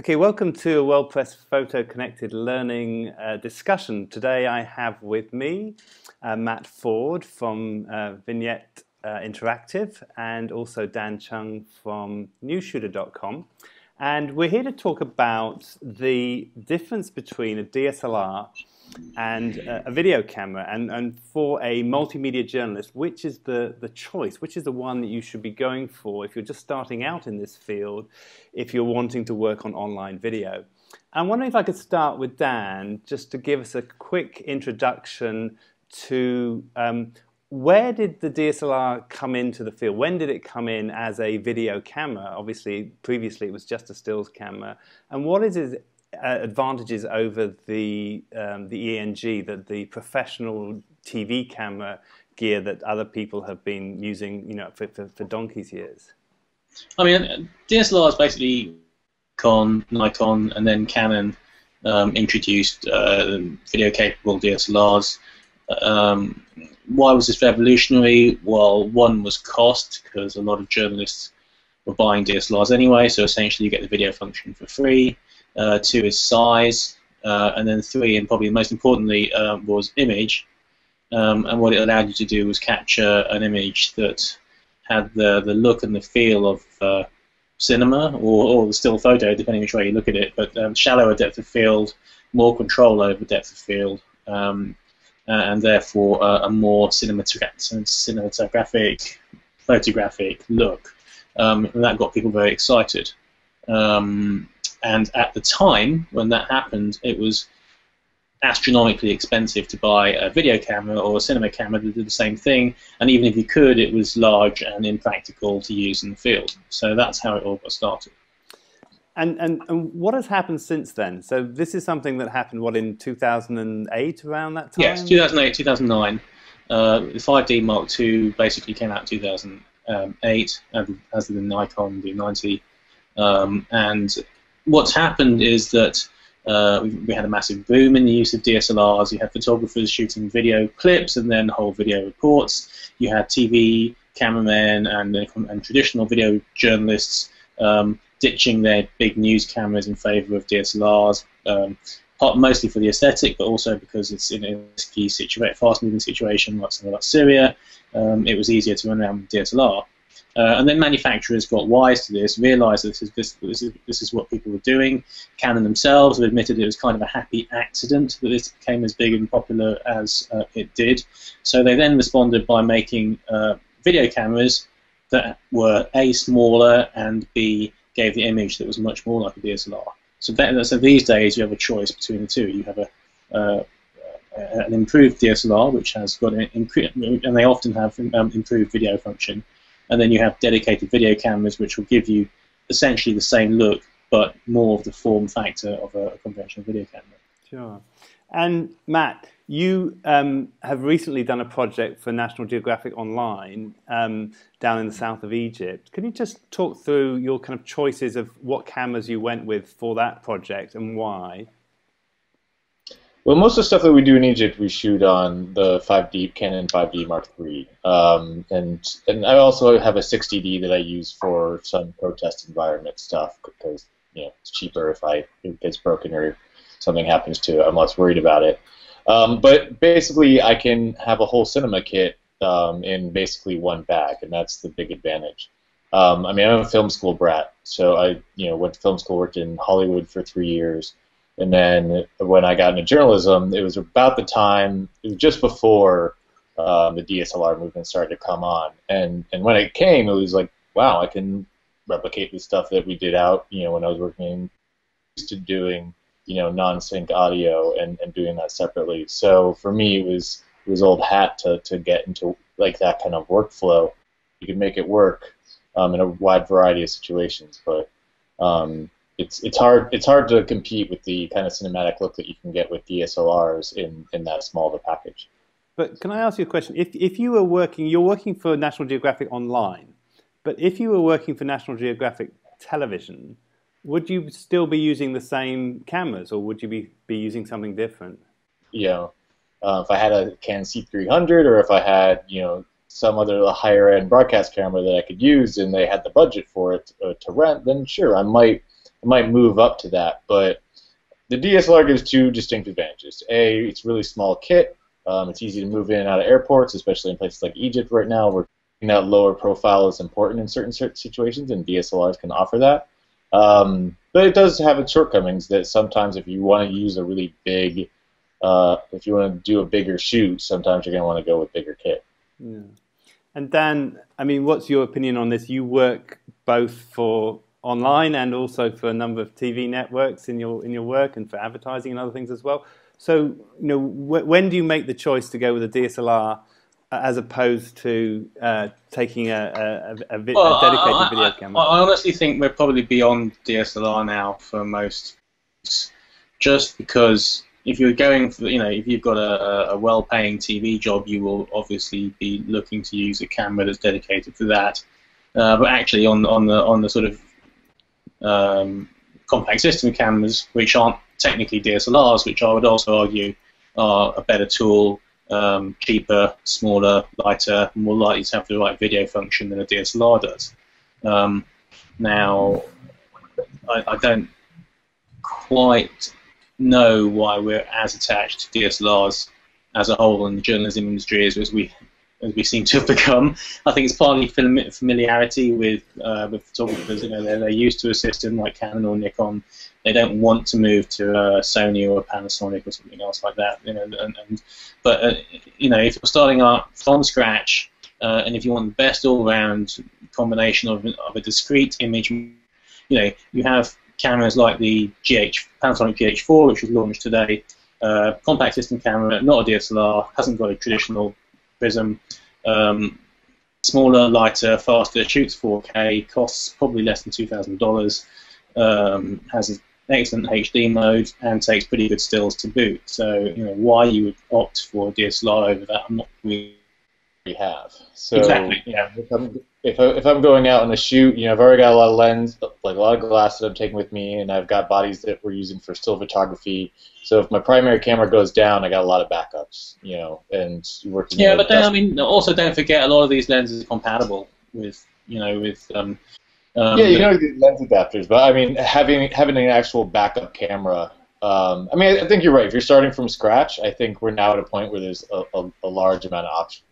Okay, welcome to a World Press Photo Connected Learning uh, discussion. Today I have with me uh, Matt Ford from uh, Vignette uh, Interactive and also Dan Chung from newsshooter.com. And we're here to talk about the difference between a DSLR and a video camera. And, and for a multimedia journalist, which is the, the choice? Which is the one that you should be going for if you're just starting out in this field, if you're wanting to work on online video? I'm wondering if I could start with Dan, just to give us a quick introduction to um, where did the DSLR come into the field? When did it come in as a video camera? Obviously, previously it was just a stills camera. And what is uh, advantages over the um, the ENG, that the professional TV camera gear that other people have been using, you know, for, for, for donkey's years? I mean, DSLR is basically Con, Nikon, and then Canon um, introduced uh, video-capable DSLRs. Um, why was this revolutionary? Well, one was cost, because a lot of journalists were buying DSLRs anyway, so essentially you get the video function for free. Uh, two is size, uh, and then three, and probably most importantly, uh, was image. Um, and what it allowed you to do was capture an image that had the, the look and the feel of uh, cinema or, or the still photo, depending which way you look at it, but um, shallower depth of field, more control over depth of field, um, and therefore uh, a more cinematographic, photographic look. Um, and that got people very excited. Um, and at the time when that happened, it was astronomically expensive to buy a video camera or a cinema camera that did the same thing. And even if you could, it was large and impractical to use in the field. So that's how it all got started. And, and, and what has happened since then? So this is something that happened, what, in 2008, around that time? Yes, 2008, 2009. Uh, the 5D Mark II basically came out in 2008, as did the Nikon D90. Um, and what's happened is that uh, we, had a massive boom in the use of DSLRs. You had photographers shooting video clips and then whole video reports. You had TV cameramen and, and traditional video journalists um, ditching their big news cameras in favor of DSLRs, um, mostly for the aesthetic, but also because it's in a risky situation, fast-moving situation like something like Syria. Um, it was easier to run around with DSLR. Uh, and then manufacturers got wise to this, realized that this is, this, this, is, this is what people were doing. Canon themselves have admitted it was kind of a happy accident that this became as big and popular as uh, it did. So they then responded by making uh, video cameras that were A, smaller, and B, gave the image that was much more like a DSLR. So, that, so these days you have a choice between the two. You have a uh, an improved DSLR, which has got an and they often have um, improved video function, and then you have dedicated video cameras which will give you essentially the same look but more of the form factor of a, a conventional video camera. Sure. And Matt, you um, have recently done a project for National Geographic Online um, down in the south of Egypt. Can you just talk through your kind of choices of what cameras you went with for that project and why? Well, most of the stuff that we do in Egypt, we shoot on the 5D Canon 5D Mark III, um, and and I also have a 60D that I use for some protest environment stuff because you know it's cheaper if I if it gets broken or something happens to it. I'm less worried about it. Um, but basically, I can have a whole cinema kit um, in basically one bag, and that's the big advantage. Um, I mean, I'm a film school brat, so I you know went to film school, worked in Hollywood for three years. And then when I got into journalism, it was about the time, just before um, the DSLR movement started to come on. And and when it came, it was like, wow, I can replicate the stuff that we did out, you know, when I was working used to doing, you know, non-sync audio and, and doing that separately. So for me, it was it was old hat to, to get into like that kind of workflow. You can make it work um, in a wide variety of situations, but um, it's it's hard it's hard to compete with the kind of cinematic look that you can get with DSLRs in in that small of a package. But can I ask you a question? If if you were working, you're working for National Geographic Online, but if you were working for National Geographic Television, would you still be using the same cameras, or would you be be using something different? You know, uh, if I had a Canon C300, or if I had you know some other higher end broadcast camera that I could use, and they had the budget for it uh, to rent, then sure, I might it might move up to that. But the DSLR gives two distinct advantages. A, it's really small kit. Um, it's easy to move in and out of airports, especially in places like Egypt right now, where that lower profile is important in certain situations, and DSLRs can offer that. Um, but it does have its shortcomings that sometimes if you want to use a really big, uh, if you want to do a bigger shoot, sometimes you're going to want to go with bigger kit. Yeah. And Dan, I mean, what's your opinion on this? You work both for online and also for a number of TV networks in your in your work and for advertising and other things as well. So, you know, wh- when do you make the choice to go with a DSLR as opposed to uh, taking a, a, a, vi- well, a dedicated I, video camera? I, I honestly think we're probably beyond DSLR now for most, just because if you're going for, you know, if you've got a, a well-paying TV job, you will obviously be looking to use a camera that's dedicated for that. Uh, but actually, on on the on the sort of um, compact system cameras, which aren't technically DSLRs, which I would also argue are a better tool um, cheaper, smaller, lighter, more likely to have the right video function than a DSLR does. Um, now, I, I, don't quite know why we're as attached to DSLRs as a whole in the journalism industry as, as we as we seem to have become. I think it's partly familiarity with uh, with photographers. You know, they're, they're used to a system like Canon or Nikon. They don't want to move to a Sony or Panasonic or something else like that. You know, and, and but uh, you know, if you're starting out from scratch, uh, and if you want the best all-round combination of, of a discrete image, you know, you have cameras like the GH Panasonic GH4, which was launched today. Uh, compact system camera, not a DSLR, hasn't got a traditional Prism. Um, smaller, lighter, faster, shoots 4K, costs probably less than $2,000, um, has an excellent HD mode, and takes pretty good stills to boot. So, you know, why you would opt for a DSLR over that, I'm not really have. So, exactly. Yeah. If I'm, if, I, if I'm going out on a shoot, you know, I've already got a lot of lens, like a lot of glass that I'm taking with me, and I've got bodies that we're using for still photography. So if my primary camera goes down, I got a lot of backups, you know, and working. Yeah, but then I mean, also don't forget a lot of these lenses are compatible with, you know, with. Um, um, yeah, you know, lens adapters, but I mean, having having an actual backup camera um, I mean, I think you're right. If you're starting from scratch, I think we're now at a point where there's a, a, a large amount of options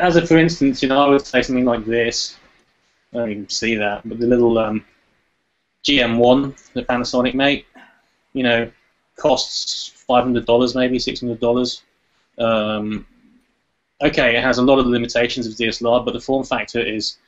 as a for instance, you know, I would say something like this. I don't even see that, but the little um, GM1, the Panasonic mate, you know, costs five hundred dollars, maybe six hundred dollars. Um, okay, it has a lot of the limitations of DSLR, but the form factor is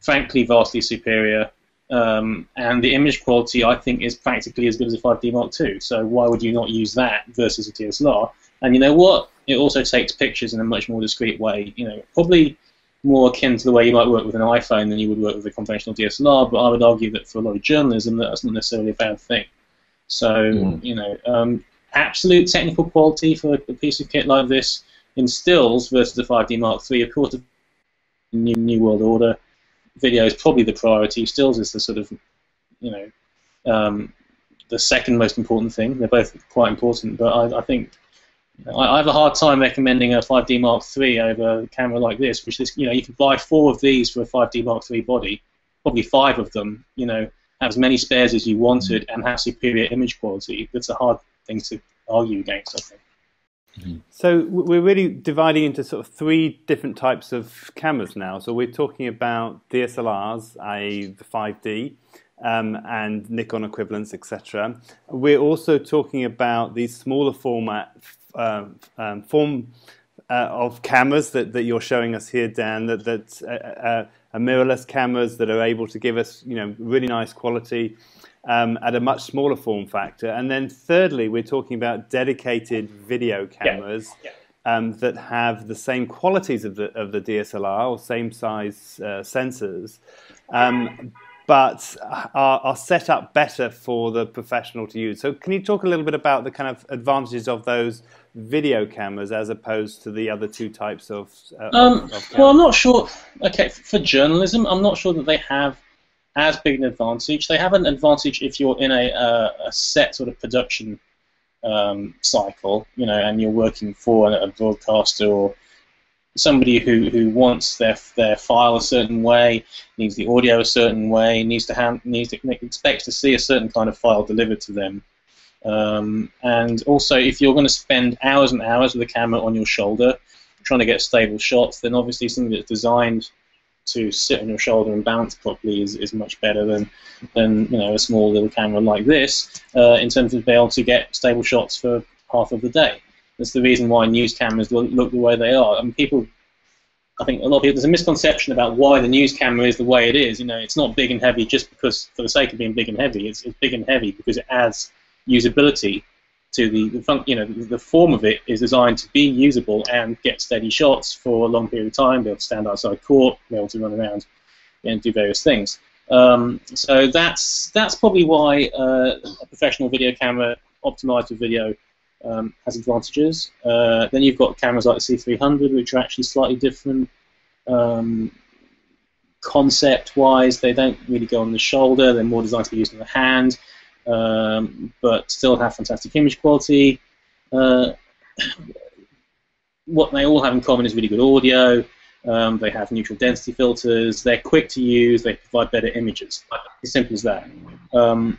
frankly vastly superior. Um, and the image quality, I think, is practically as good as a 5D Mark II. So why would you not use that versus a DSLR? And you know what? It also takes pictures in a much more discreet way. You know, probably more akin to the way you might work with an iPhone than you would work with a conventional DSLR. But I would argue that for a lot of journalism, that's not necessarily a bad thing. So mm. you know, um, absolute technical quality for a piece of kit like this in stills versus the 5D Mark III, of course, the new New World Order video is probably the priority. Stills is the sort of you know um, the second most important thing. They're both quite important, but I, I think I, have a hard time recommending a 5D Mark III over a camera like this, which is, you know, you can buy four of these for a 5D Mark III body, probably five of them, you know, have as many spares as you wanted and have superior image quality. That's a hard thing to argue against, I think. Mm-hmm. So we're really dividing into sort of three different types of cameras now. So we're talking about DSLRs, i.e. the 5D, um, and Nikon equivalents, etc. We're also talking about these smaller format uh, um, form uh, of cameras that, that you're showing us here, Dan, that, that uh, uh, are mirrorless cameras that are able to give us, you know, really nice quality um, at a much smaller form factor. And then thirdly, we're talking about dedicated video cameras yeah. Yeah. Um, that have the same qualities of the, of the DSLR or same size uh, sensors, um, but are, are, set up better for the professional to use. So, can you talk a little bit about the kind of advantages of those video cameras as opposed to the other two types of? Uh, um, of well, I'm not sure. Okay, for journalism, I'm not sure that they have as big an advantage. They have an advantage if you're in a, uh, a set sort of production um, cycle, you know, and you're working for a, a broadcaster or somebody who, who wants their their file a certain way, needs the audio a certain way, needs to have, needs to expects to see a certain kind of file delivered to them. Um, and also, if you're going to spend hours and hours with a camera on your shoulder, trying to get stable shots, then obviously something that's designed to sit on your shoulder and balance properly is, is much better than than you know a small little camera like this uh, in terms of being able to get stable shots for half of the day. That's the reason why news cameras look, look the way they are. I mean, people, I think a lot of people, there's a misconception about why the news camera is the way it is. You know, it's not big and heavy just because for the sake of being big and heavy. It's, it's big and heavy because it adds usability to the, the fun, you know, the, the, form of it is designed to be usable and get steady shots for a long period of time, be able to stand outside court, be able to run around and do various things. Um, so that's that's probably why uh, a professional video camera optimized for video um, has advantages. Uh, then you've got cameras like the C300, which are actually slightly different. Um, concept-wise, they don't really go on the shoulder. They're more designed to be used in the hand, um, but still have fantastic image quality. Uh, what they all have in common is really good audio. Um, they have neutral density filters. They're quick to use. They provide better images. As simple as that. Um,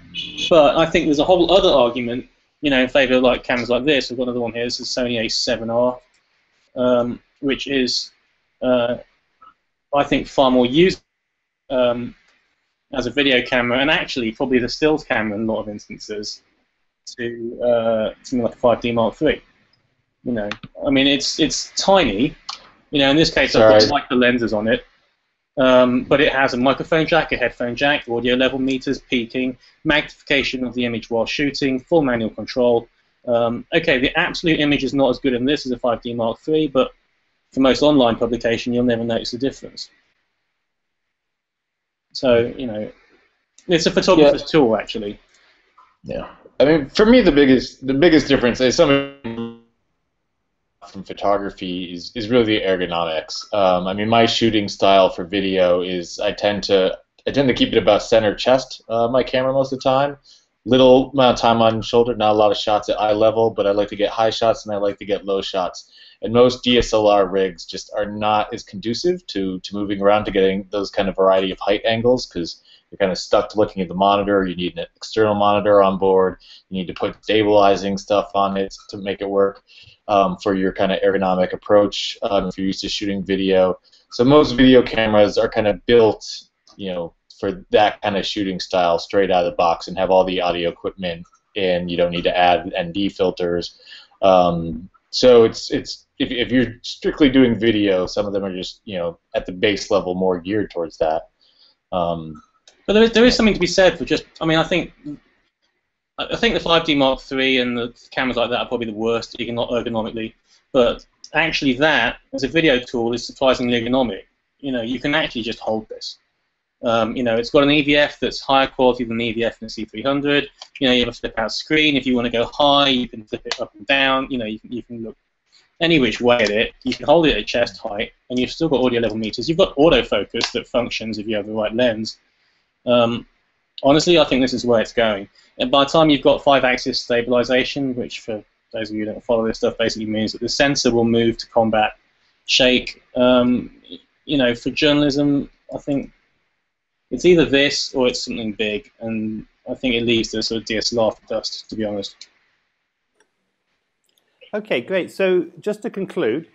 but I think there's a whole other argument you know, in favour of like cameras like this, we've got another one here. This is Sony A7R, um, which is, uh, I think, far more used um, as a video camera, and actually probably the stills camera in a lot of instances to uh, something like a 5D Mark III. You know, I mean, it's it's tiny. You know, in this case, Sorry. I've got micro lenses on it, um, but it has a microphone jack, a headphone jack, audio level meters, peaking, magnification of the image while shooting, full manual control. Um, okay, the absolute image is not as good in this as a 5D Mark III, but for most online publication, you'll never notice the difference. So, you know, it's a photographer's yeah. tool, actually. Yeah. I mean, for me, the biggest the biggest difference is something from photography is, is really the ergonomics. Um, I mean, my shooting style for video is I tend to I tend to keep it about center chest uh, my camera most of the time. Little amount of time on shoulder, not a lot of shots at eye level, but I like to get high shots and I like to get low shots. And most DSLR rigs just are not as conducive to, to moving around to getting those kind of variety of height angles because you're kind of stuck to looking at the monitor. You need an external monitor on board. You need to put stabilizing stuff on it to make it work um, for your kind of ergonomic approach um, if you're used to shooting video. So most video cameras are kind of built, you know, for that kind of shooting style straight out of the box and have all the audio equipment and you don't need to add ND filters. Um, so it's it's if, if you're strictly doing video, some of them are just you know at the base level more geared towards that. Um, but there is, there is something to be said for just. I mean, I think I think the 5D Mark III and the cameras like that are probably the worst ergonomically. But actually, that as a video tool is surprisingly ergonomic. You know, you can actually just hold this. Um, you know, it's got an EVF that's higher quality than the EVF in the C300. You know, you have a flip out screen. If you want to go high, you can flip it up and down. You know, you can, you can look any which way at it. You can hold it at chest height, and you've still got audio level meters. You've got autofocus that functions if you have the right lens. Um, honestly, I think this is where it's going. And by the time you've got five-axis stabilization, which for those of you who don't follow this stuff basically means that the sensor will move to combat shake. Um, you know, for journalism, I think it's either this or it's something big, and I think it leaves the sort of DSLR dust, to be honest. Okay, great. So just to conclude,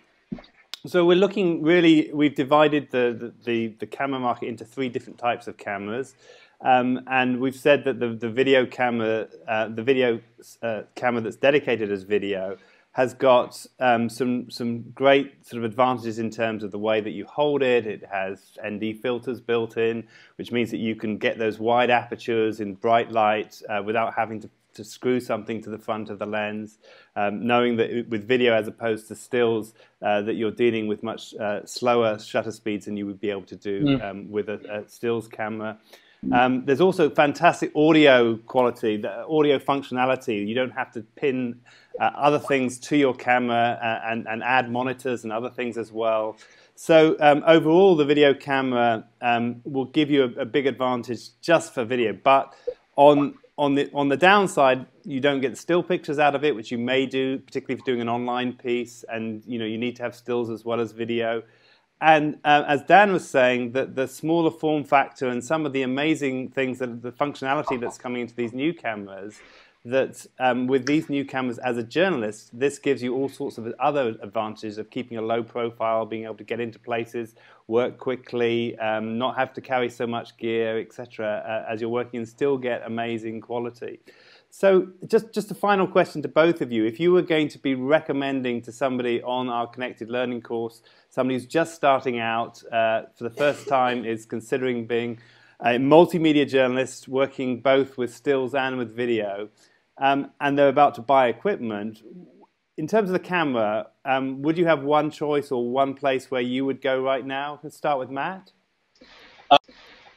so we're looking really, we've divided the, the, the, camera market into three different types of cameras. Um, and we've said that the, the video camera, uh, the video uh, camera that's dedicated as video, has got um, some some great sort of advantages in terms of the way that you hold it. It has ND filters built in, which means that you can get those wide apertures in bright light uh, without having to to screw something to the front of the lens, um, knowing that with video as opposed to stills, uh, that you're dealing with much uh, slower shutter speeds than you would be able to do mm. um, with a, a, stills camera. Um, there's also fantastic audio quality, the audio functionality. You don't have to pin uh, other things to your camera uh, and, and, add monitors and other things as well. So um, overall, the video camera um, will give you a, a, big advantage just for video. But on on the on the downside, you don't get still pictures out of it, which you may do, particularly if you're doing an online piece, and you know you need to have stills as well as video. And uh, as Dan was saying, that the smaller form factor and some of the amazing things that the functionality that's coming into these new cameras that um, with these new cameras as a journalist, this gives you all sorts of other advantages of keeping a low profile, being able to get into places, work quickly, um, not have to carry so much gear, etc. Uh, as you're working and still get amazing quality. So just, just a final question to both of you. If you were going to be recommending to somebody on our Connected Learning course, somebody who's just starting out uh, for the first time, is considering being a multimedia journalist, working both with stills and with video, um, and they're about to buy equipment, in terms of the camera, um, would you have one choice or one place where you would go right now? Let's start with Matt.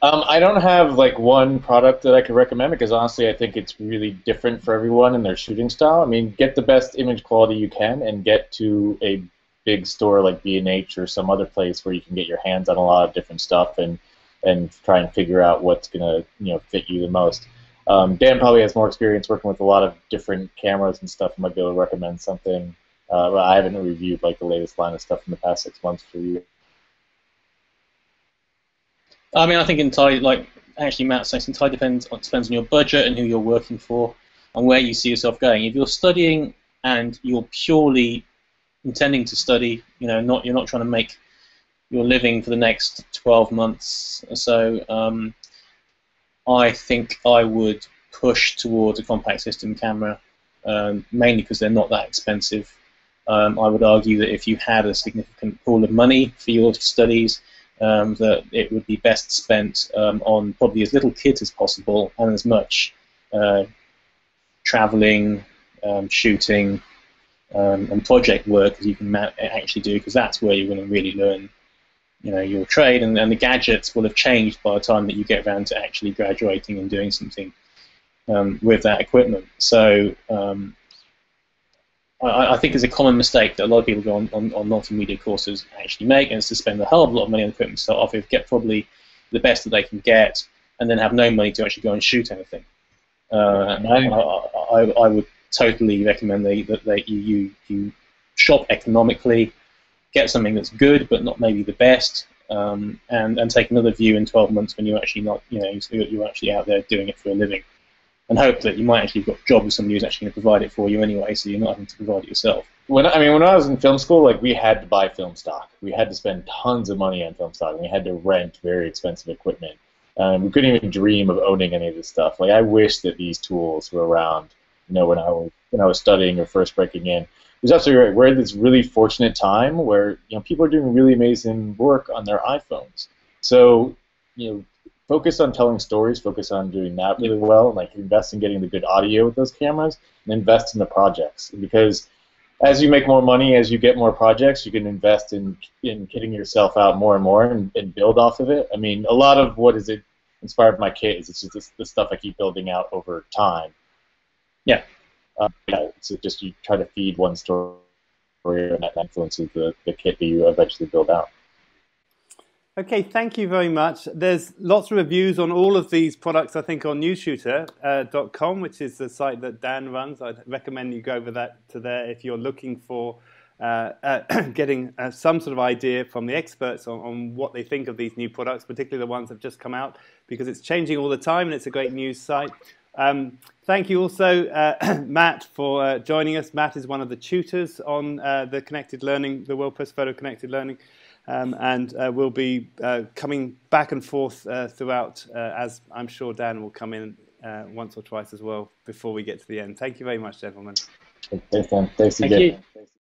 Um, I don't have like one product that I could recommend because honestly, I think it's really different for everyone and their shooting style. I mean, get the best image quality you can and get to a big store like B&H or some other place where you can get your hands on a lot of different stuff and and try and figure out what's gonna you know fit you the most. Um, Dan probably has more experience working with a lot of different cameras and stuff. He might be able to recommend something. Uh, but I haven't reviewed like the latest line of stuff in the past six months for you. I mean, I think entirely like actually Matt says entirely depends on depends on your budget and who you're working for and where you see yourself going. If you're studying and you're purely intending to study, you know, not you're not trying to make your living for the next 12 months or so. Um, I think I would push towards a compact system camera, um, mainly because they're not that expensive. Um, I would argue that if you had a significant pool of money for your studies, um, that it would be best spent um, on probably as little kit as possible and as much uh, traveling, um, shooting, um, and project work as you can actually do, because that's where you're going to really learn you know your trade and, and the gadgets will have changed by the time that you get around to actually graduating and doing something um, with that equipment. So um, I, I, think it's a common mistake that a lot of people go on, on, on, multimedia courses actually make, and it's to spend a hell of a lot of money on equipment to start off with, get probably the best that they can get, and then have no money to actually go and shoot anything. Uh, I, I, I, would totally recommend that they, you, you, you shop economically, get something that's good but not maybe the best, um, and and take another view in 12 months when you're actually not, you know, you're actually out there doing it for a living, and hope that you might actually have got a job with somebody who's actually going to provide it for you anyway, so you're not having to provide it yourself. When I mean, when I was in film school, like we had to buy film stock. We had to spend tons of money on film stock, and we had to rent very expensive equipment. Um, we couldn't even dream of owning any of this stuff. Like I wish that these tools were around, you know, when I was when I was studying or first breaking in was absolutely right. We're at this really fortunate time where you know people are doing really amazing work on their iPhones. So you know, focus on telling stories, focus on doing that really well, and like invest in getting the good audio with those cameras, and invest in the projects because as you make more money, as you get more projects, you can invest in in kitting yourself out more and more and, and build off of it. I mean, a lot of what is it inspired my kit is it's just this, the stuff I keep building out over time. Yeah. Uh, yeah, so just you try to feed one story, and that influences the, the kit that you eventually build out. Okay, thank you very much. There's lots of reviews on all of these products, I think, on newsshooter.com, uh, which is the site that Dan runs. I'd recommend you go over that to there if you're looking for uh, uh, getting some sort of idea from the experts on, on, what they think of these new products, particularly the ones that have just come out, because it's changing all the time and it's a great news site. Um, thank you also, uh, Matt, for uh, joining us. Matt is one of the tutors on uh, the Connected Learning, the World Press Photo Connected Learning, um, and uh, we'll be uh, coming back and forth uh, throughout, as I'm sure Dan will come in once or twice as well before we get to the end. Thank you very much, gentlemen. Thanks, Dan. Thanks again. Thank you.